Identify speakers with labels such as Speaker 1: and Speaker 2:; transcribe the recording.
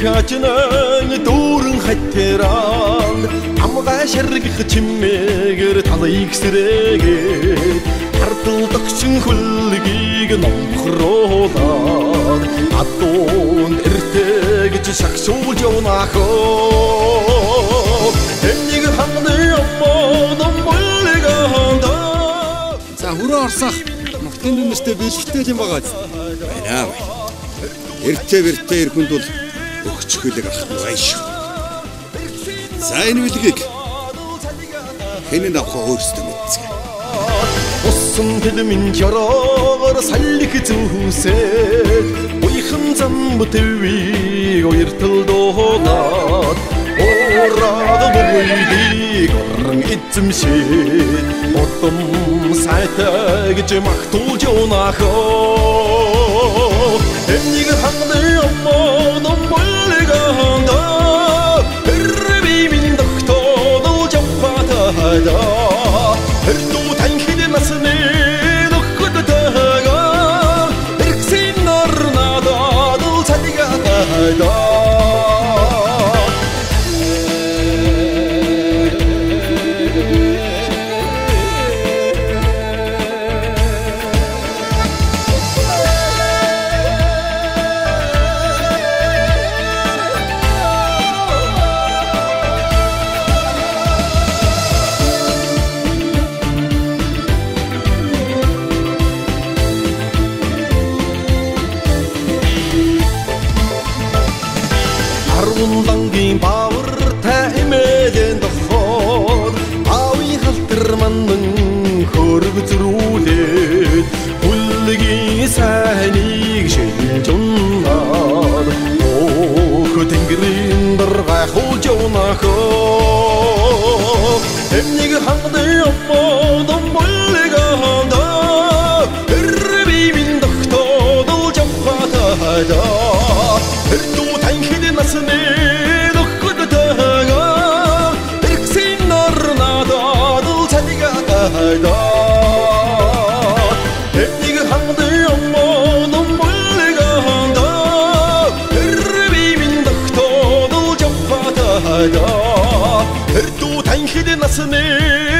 Speaker 1: хаачнан дүүрэн хаттеран амгаа шаргих чимээгээр талыг сэрээгээд хардал догчин хөлгийг номхруулаад адуун эртэг гэж шагшуулж явнахоо энийг хандны аммаа номболыг хандаа
Speaker 2: За хүрээ орсах нутгийн дүнстэй бэлгтэй юм байгаа.
Speaker 3: Байна бай. Эртээ бэртээ ирэхэнд бол өгч хөлөг ах нь шүү. За энэ билгийг хэн авах өөрсдөө мэдцгээ.
Speaker 1: Усан хэлмэн жороогоор саллих зүсээд уйхан зам бүтэвийг уяртал доогоод ороод бүгдийг орон эзэмшээд удам сайтай гэж магтуулж унахоо энийг Арван дангийн бавар таймэдэн дохоор ави халтар маннан хөрөг зрүүлээд хүлгийн сайныг шилж унаад өөх тэнгэрийн дарга хуулж унахоо эмнийг хангады аммаа домболыг хандаа эрби минь тогтоолж авахтаа Эрдүү танхид насны тогтоолж авахтаа Эрдүү танхид насны